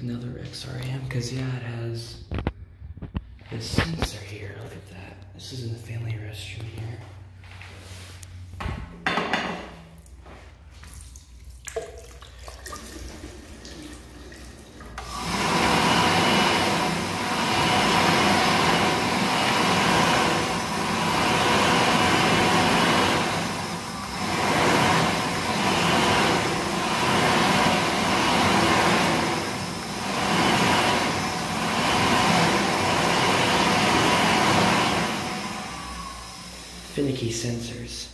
another XRAM because yeah, it has this sensor here. Look at that. This is in the family restroom here. Finicky sensors.